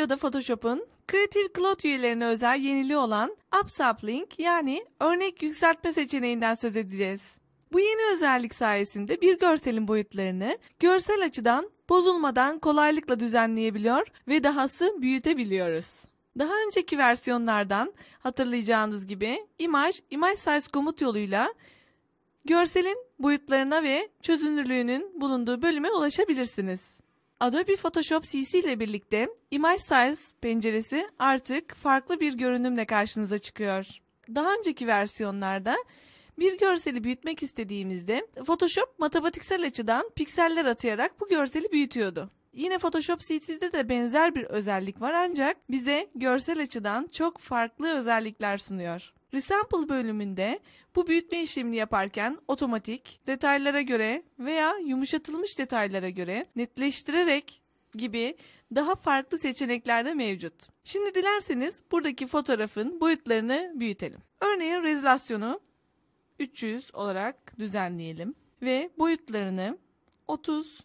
videoda Photoshop'un Creative Cloud üyelerine özel yeniliği olan Upsampling yani örnek yükseltme seçeneğinden söz edeceğiz. Bu yeni özellik sayesinde bir görselin boyutlarını görsel açıdan bozulmadan kolaylıkla düzenleyebiliyor ve dahası büyütebiliyoruz. Daha önceki versiyonlardan hatırlayacağınız gibi Image, Image Size komut yoluyla görselin boyutlarına ve çözünürlüğünün bulunduğu bölüme ulaşabilirsiniz. Adobe Photoshop CC ile birlikte Image Size penceresi artık farklı bir görünümle karşınıza çıkıyor. Daha önceki versiyonlarda bir görseli büyütmek istediğimizde Photoshop matematiksel açıdan pikseller atayarak bu görseli büyütüyordu. Yine Photoshop CC'de de benzer bir özellik var ancak bize görsel açıdan çok farklı özellikler sunuyor. Resample bölümünde bu büyütme işlemini yaparken otomatik, detaylara göre veya yumuşatılmış detaylara göre netleştirerek gibi daha farklı seçenekler de mevcut. Şimdi dilerseniz buradaki fotoğrafın boyutlarını büyütelim. Örneğin rezolasyonu 300 olarak düzenleyelim ve boyutlarını 30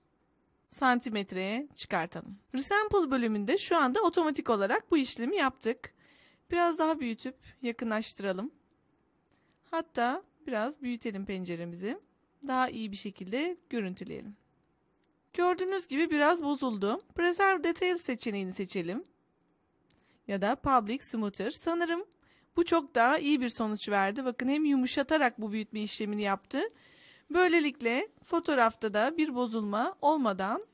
santimetreye çıkartalım. Resample bölümünde şu anda otomatik olarak bu işlemi yaptık. Biraz daha büyütüp yakınlaştıralım. Hatta biraz büyütelim penceremizi. Daha iyi bir şekilde görüntüleyelim. Gördüğünüz gibi biraz bozuldu. Preserve Details seçeneğini seçelim. Ya da Public Smoother. Sanırım bu çok daha iyi bir sonuç verdi. Bakın hem yumuşatarak bu büyütme işlemini yaptı. Böylelikle fotoğrafta da bir bozulma olmadan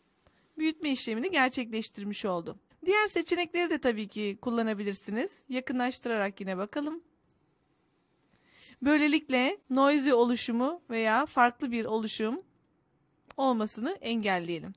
büyütme işlemini gerçekleştirmiş oldu. Diğer seçenekleri de tabii ki kullanabilirsiniz. Yakınlaştırarak yine bakalım. Böylelikle noisy oluşumu veya farklı bir oluşum olmasını engelleyelim.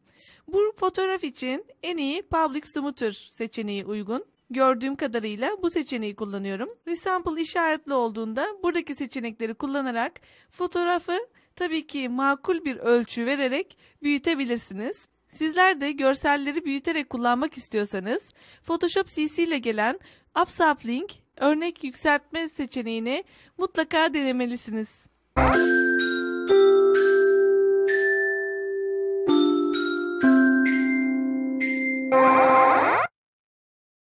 Bu fotoğraf için en iyi Public Smoother seçeneği uygun. Gördüğüm kadarıyla bu seçeneği kullanıyorum. Resample işaretli olduğunda buradaki seçenekleri kullanarak fotoğrafı tabii ki makul bir ölçü vererek büyütebilirsiniz. Sizler de görselleri büyüterek kullanmak istiyorsanız Photoshop CC ile gelen Upsampling örnek yükseltme seçeneğini mutlaka denemelisiniz.